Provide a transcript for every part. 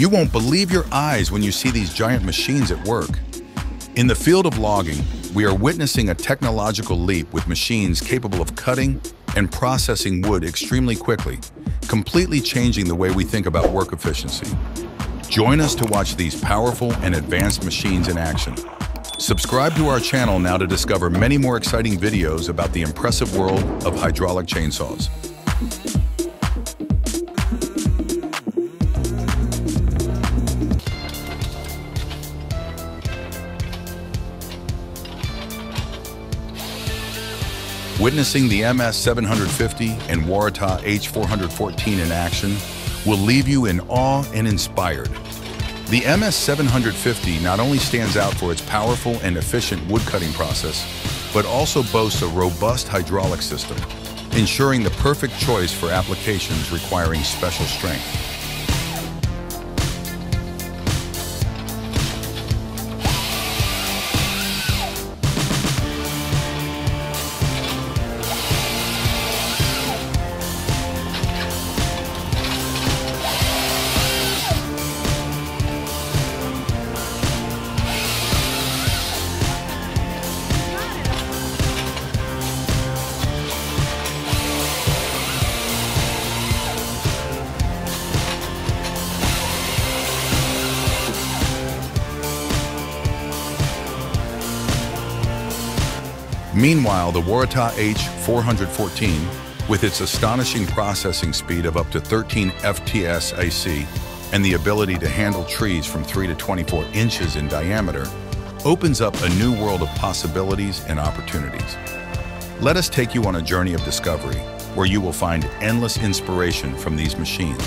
You won't believe your eyes when you see these giant machines at work. In the field of logging, we are witnessing a technological leap with machines capable of cutting and processing wood extremely quickly, completely changing the way we think about work efficiency. Join us to watch these powerful and advanced machines in action. Subscribe to our channel now to discover many more exciting videos about the impressive world of hydraulic chainsaws. Witnessing the MS-750 and Waratah H414 in action will leave you in awe and inspired. The MS-750 not only stands out for its powerful and efficient woodcutting process, but also boasts a robust hydraulic system, ensuring the perfect choice for applications requiring special strength. Meanwhile, the Waratah H414, with its astonishing processing speed of up to 13 FTS AC and the ability to handle trees from 3 to 24 inches in diameter, opens up a new world of possibilities and opportunities. Let us take you on a journey of discovery where you will find endless inspiration from these machines.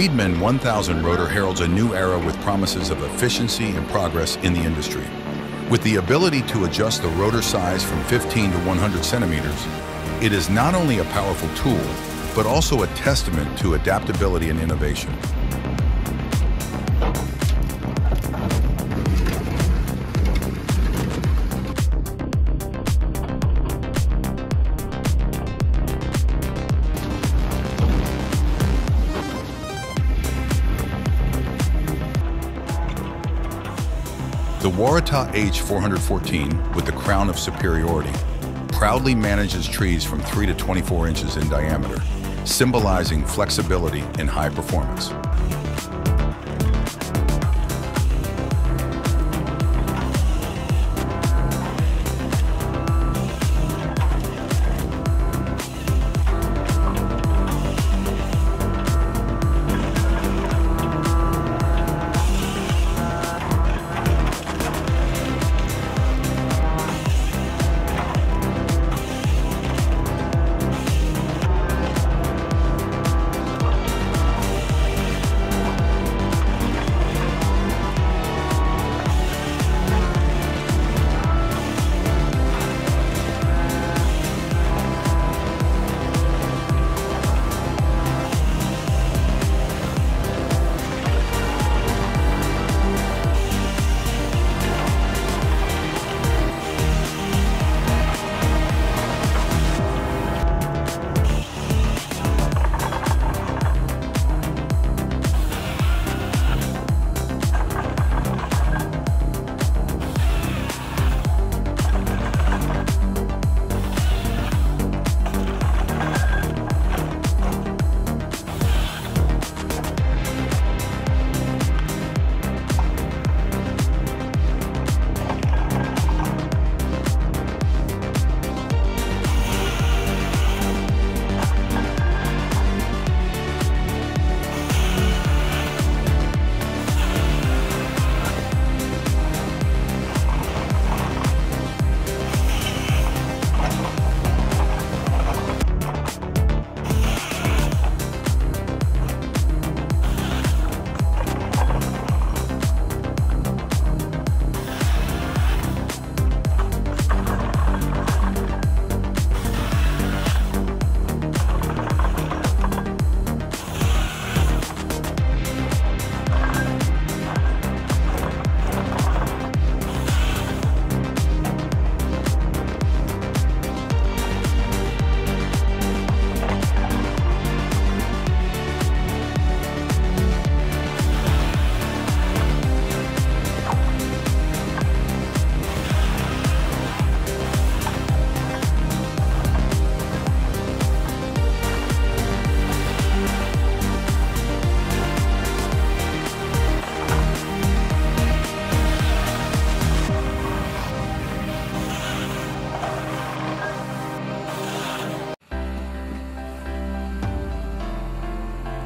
The Weedman 1000 rotor heralds a new era with promises of efficiency and progress in the industry. With the ability to adjust the rotor size from 15 to 100 centimeters, it is not only a powerful tool, but also a testament to adaptability and innovation. Waratah H414, with the crown of superiority, proudly manages trees from 3 to 24 inches in diameter, symbolizing flexibility and high performance.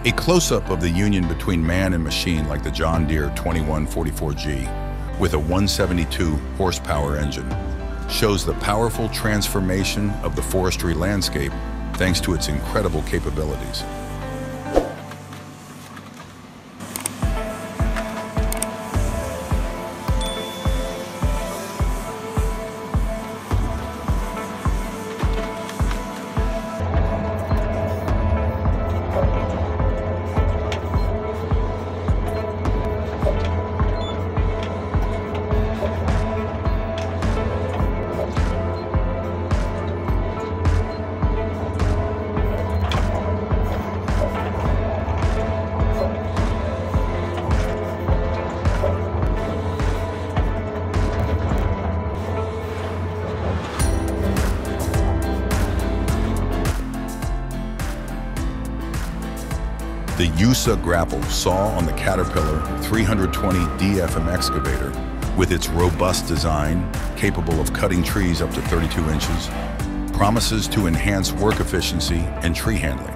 A close-up of the union between man and machine like the John Deere 2144G with a 172 horsepower engine shows the powerful transformation of the forestry landscape thanks to its incredible capabilities. The Grapple saw on the Caterpillar 320 DFM excavator with its robust design, capable of cutting trees up to 32 inches, promises to enhance work efficiency and tree handling.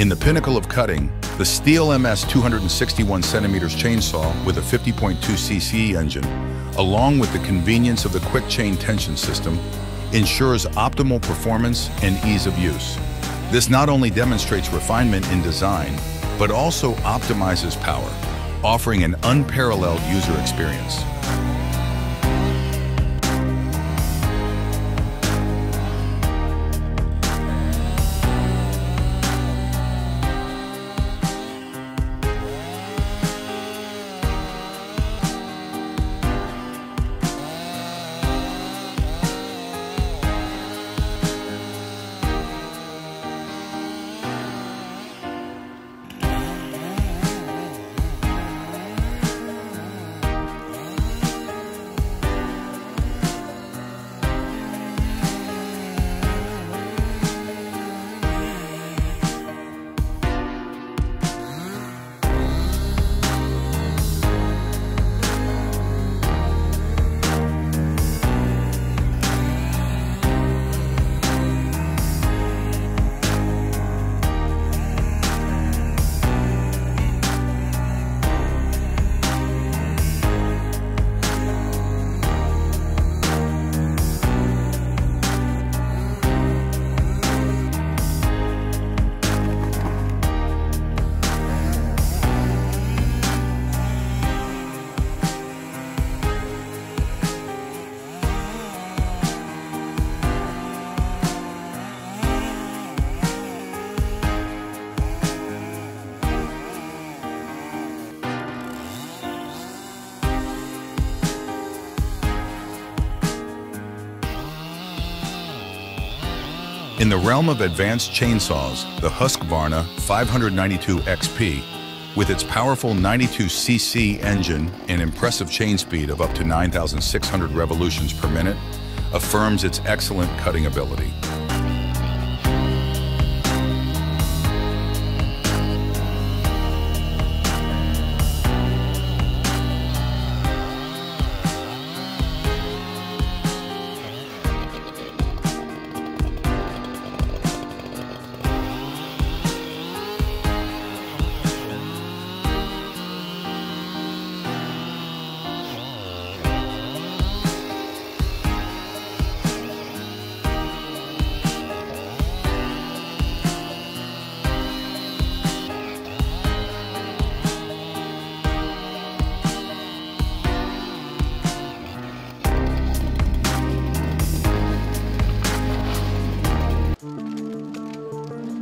In the pinnacle of cutting, the Stihl MS 261 centimeters chainsaw with a 50.2 cc engine, along with the convenience of the quick chain tension system, ensures optimal performance and ease of use. This not only demonstrates refinement in design, but also optimizes power, offering an unparalleled user experience. In the realm of advanced chainsaws, the Husqvarna 592 XP, with its powerful 92cc engine and impressive chain speed of up to 9,600 revolutions per minute, affirms its excellent cutting ability.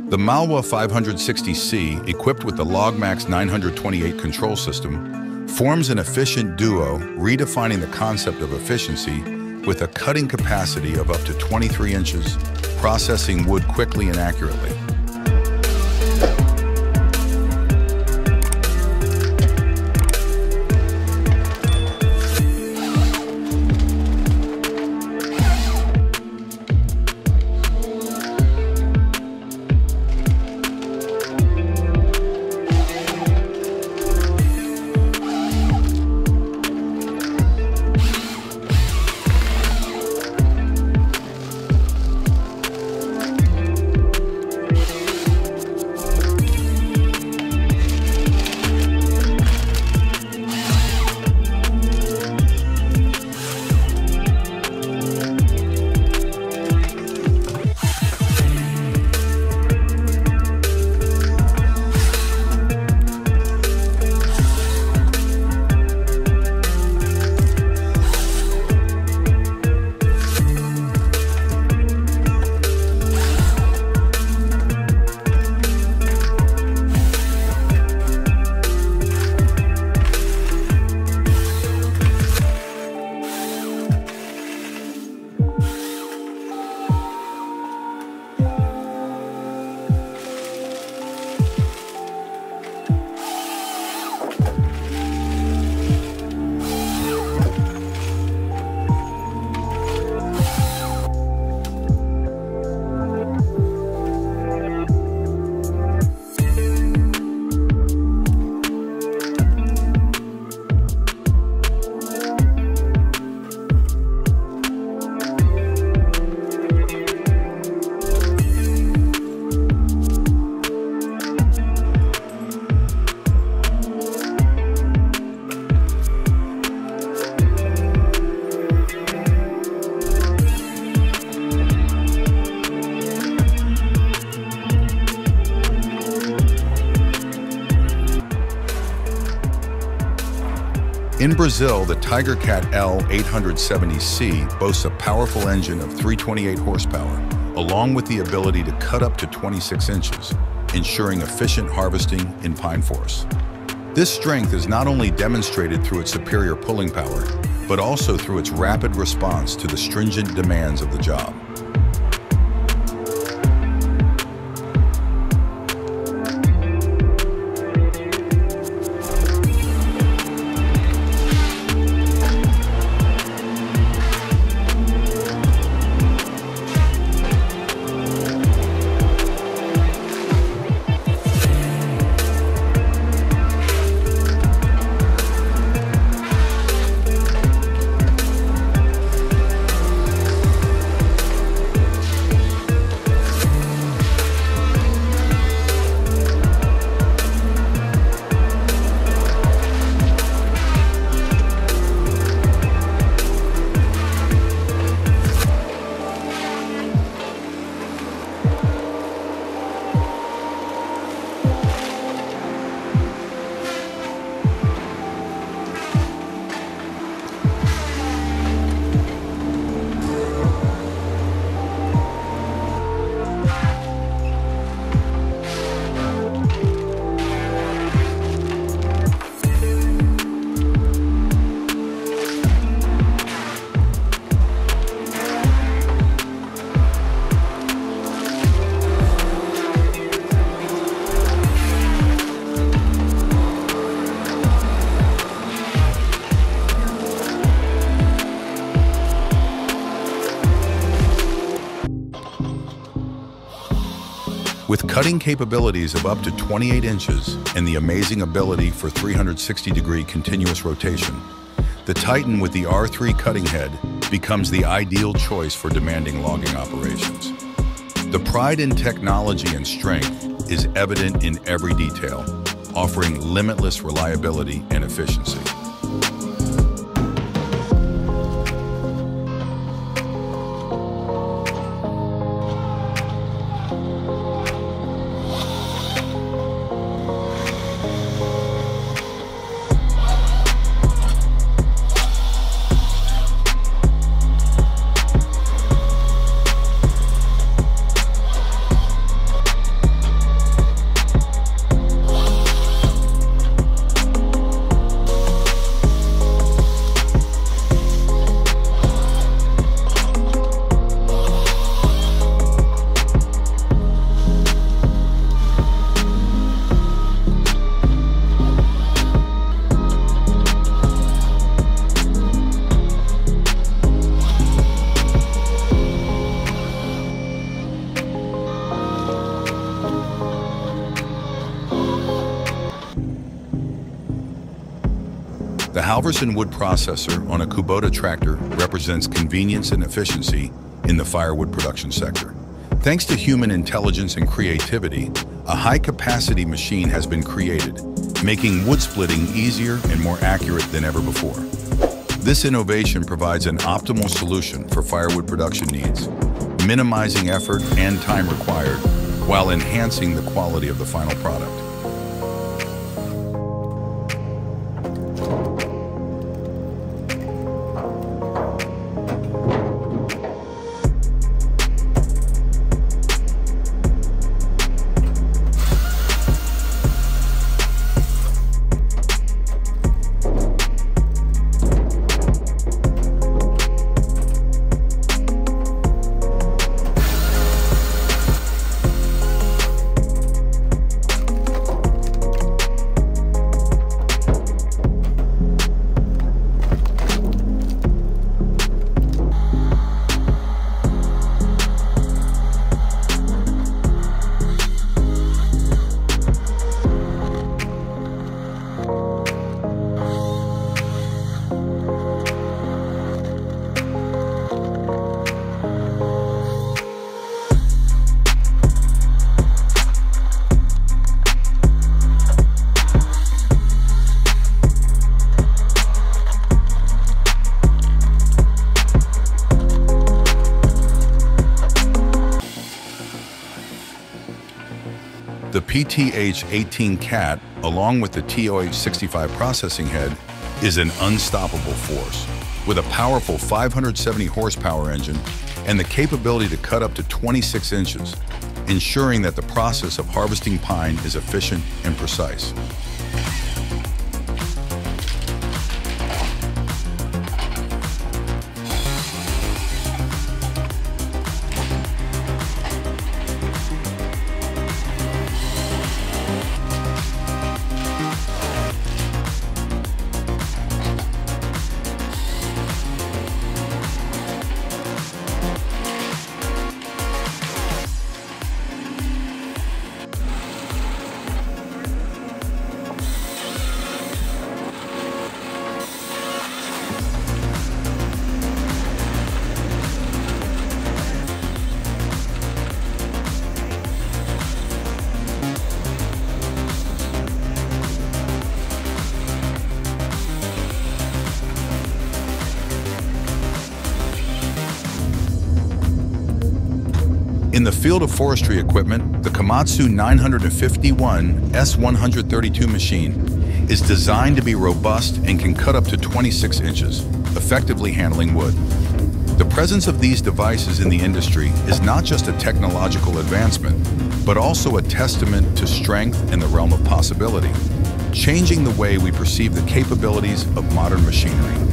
The Malwa 560C, equipped with the Logmax 928 control system, forms an efficient duo, redefining the concept of efficiency with a cutting capacity of up to 23 inches, processing wood quickly and accurately. Brazil, the Tigercat L870C boasts a powerful engine of 328 horsepower, along with the ability to cut up to 26 inches, ensuring efficient harvesting in pine forests. This strength is not only demonstrated through its superior pulling power, but also through its rapid response to the stringent demands of the job. Cutting capabilities of up to 28 inches and the amazing ability for 360 degree continuous rotation, the Titan with the R3 cutting head becomes the ideal choice for demanding logging operations. The pride in technology and strength is evident in every detail, offering limitless reliability and efficiency. The Halverson wood processor on a Kubota tractor represents convenience and efficiency in the firewood production sector. Thanks to human intelligence and creativity, a high-capacity machine has been created, making wood splitting easier and more accurate than ever before. This innovation provides an optimal solution for firewood production needs, minimizing effort and time required while enhancing the quality of the final product. The PTH-18 CAT, along with the TOH-65 processing head, is an unstoppable force. With a powerful 570 horsepower engine and the capability to cut up to 26 inches, ensuring that the process of harvesting pine is efficient and precise. The field of forestry equipment, the Komatsu 951 S132 machine is designed to be robust and can cut up to 26 inches, effectively handling wood. The presence of these devices in the industry is not just a technological advancement, but also a testament to strength in the realm of possibility, changing the way we perceive the capabilities of modern machinery.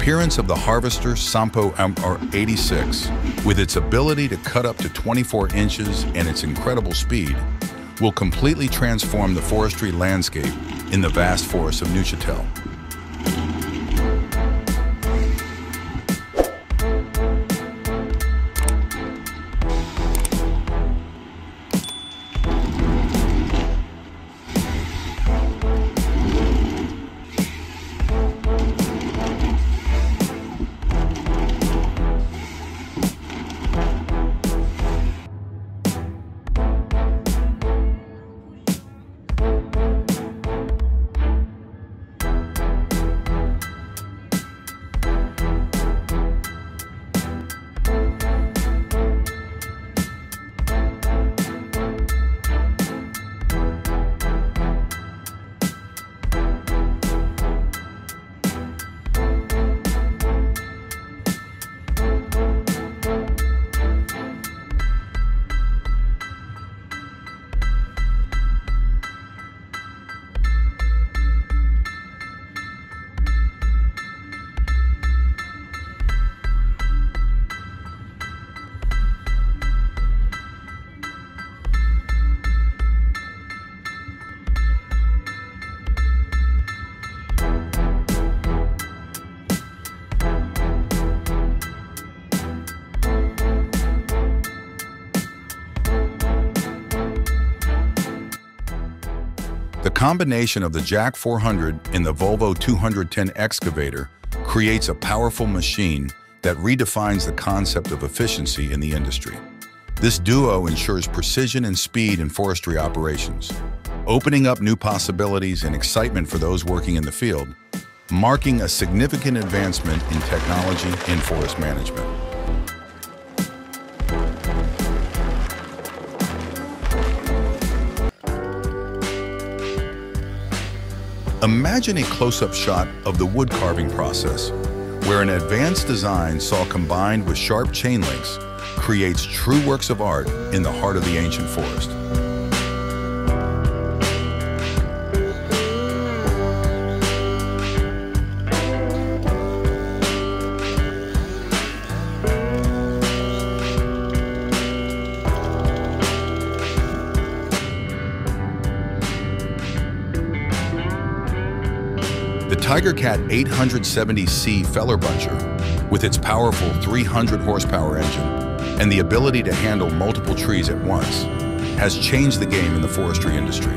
Appearance of the Harvester Sampo MR86, with its ability to cut up to 24 inches and its incredible speed, will completely transform the forestry landscape in the vast forests of Neuchatel. Combination of the Jack 400 and the Volvo 210 excavator creates a powerful machine that redefines the concept of efficiency in the industry. This duo ensures precision and speed in forestry operations, opening up new possibilities and excitement for those working in the field, marking a significant advancement in technology in forest management. Imagine a close-up shot of the wood carving process, where an advanced design saw combined with sharp chain links creates true works of art in the heart of the ancient forest. Tigercat 870C feller buncher, with its powerful 300 horsepower engine and the ability to handle multiple trees at once, has changed the game in the forestry industry.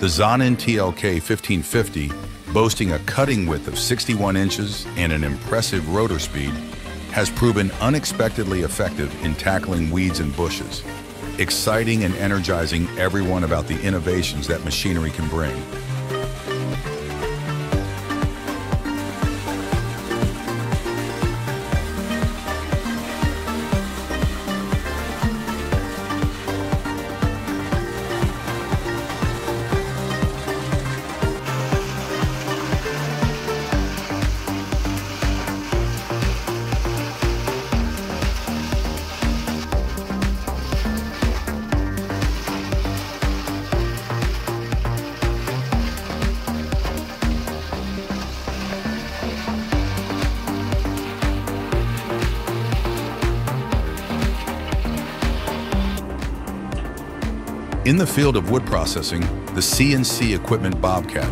The Zonin TLK 1550, boasting a cutting width of 61 inches and an impressive rotor speed, has proven unexpectedly effective in tackling weeds and bushes, exciting and energizing everyone about the innovations that machinery can bring. In the field of wood processing, the CNC Equipment Bobcat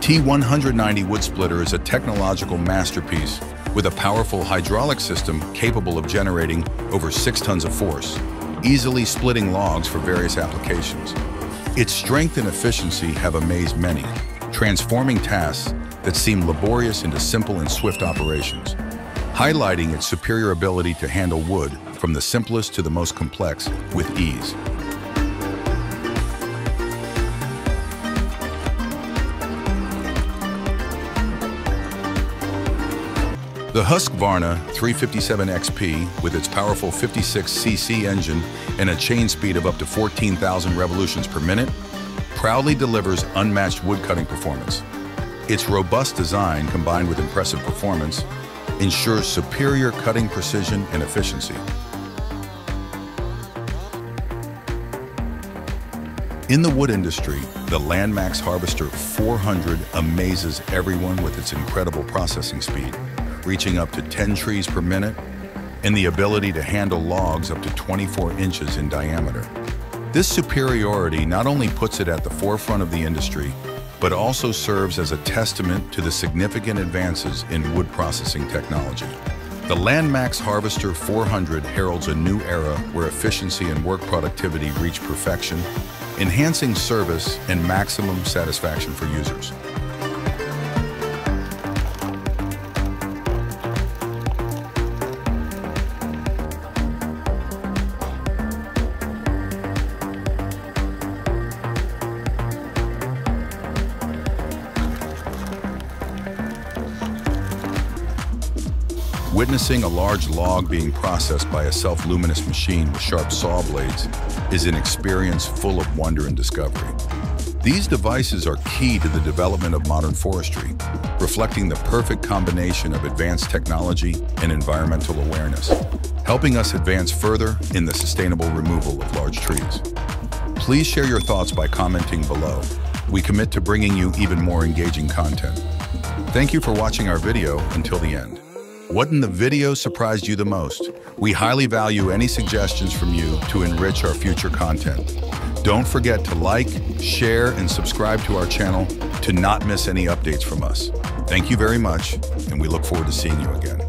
T190 wood splitter is a technological masterpiece with a powerful hydraulic system capable of generating over six tons of force, easily splitting logs for various applications. Its strength and efficiency have amazed many, transforming tasks that seem laborious into simple and swift operations, highlighting its superior ability to handle wood from the simplest to the most complex with ease. The Husqvarna 357XP, with its powerful 56cc engine and a chain speed of up to 14,000 revolutions per minute, proudly delivers unmatched woodcutting performance. Its robust design, combined with impressive performance, ensures superior cutting precision and efficiency. In the wood industry, the Landmax Harvester 400 amazes everyone with its incredible processing speed reaching up to 10 trees per minute, and the ability to handle logs up to 24 inches in diameter. This superiority not only puts it at the forefront of the industry, but also serves as a testament to the significant advances in wood processing technology. The Landmax Harvester 400 heralds a new era where efficiency and work productivity reach perfection, enhancing service and maximum satisfaction for users. Witnessing a large log being processed by a self-luminous machine with sharp saw blades is an experience full of wonder and discovery. These devices are key to the development of modern forestry, reflecting the perfect combination of advanced technology and environmental awareness, helping us advance further in the sustainable removal of large trees. Please share your thoughts by commenting below. We commit to bringing you even more engaging content. Thank you for watching our video until the end. What in the video surprised you the most? We highly value any suggestions from you to enrich our future content. Don't forget to like, share, and subscribe to our channel to not miss any updates from us. Thank you very much, and we look forward to seeing you again.